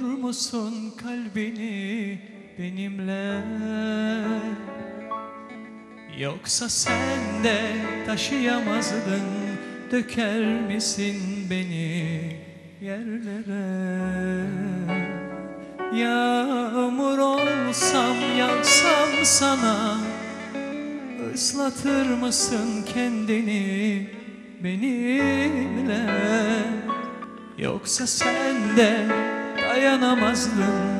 musun kalbini benimle? Yoksa sen de taşıyamazdın Döker misin beni yerlere? Yağmur olsam yağsam sana Islatır mısın kendini benimle Yoksa sen de dayanamazdın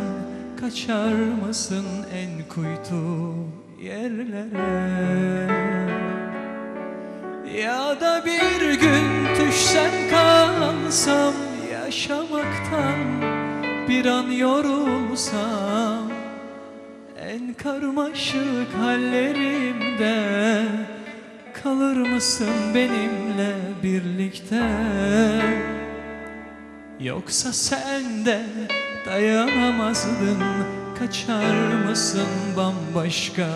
Kaçar mısın en kuytu yerlere? Ya da bir gün düşsem kalsam Yaşamaktan bir an yorulsam En karmaşık hallerimde Kalır mısın benimle birlikte Yoksa sen de dayanamazdın Kaçar mısın bambaşka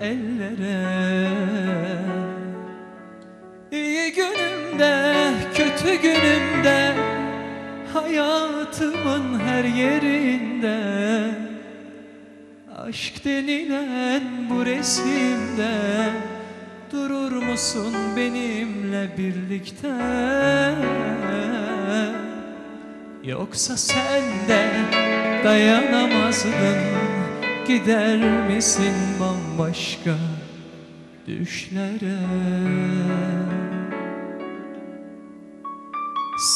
ellere? İyi günümde, kötü günümde Hayatımın her yerinde Aşk denilen bu resimde Durur musun benimle birlikte Yoksa sen de dayanamazdın Gider misin bambaşka düşlere?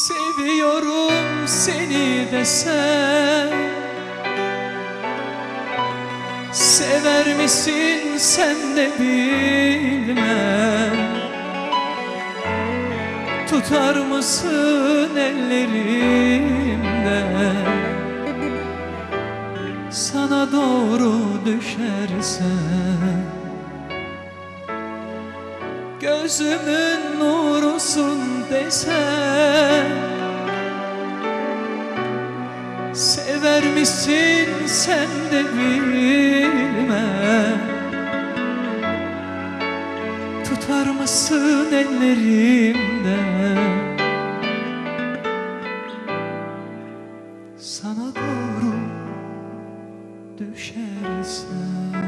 Seviyorum seni desem Sever misin sen de bilmem Tutar mısın ellerimden? Sana doğru düşersem Gözümün nurusun desem Sever misin sen de bilmem tutar mısın ellerimden? Sana doğru düşersen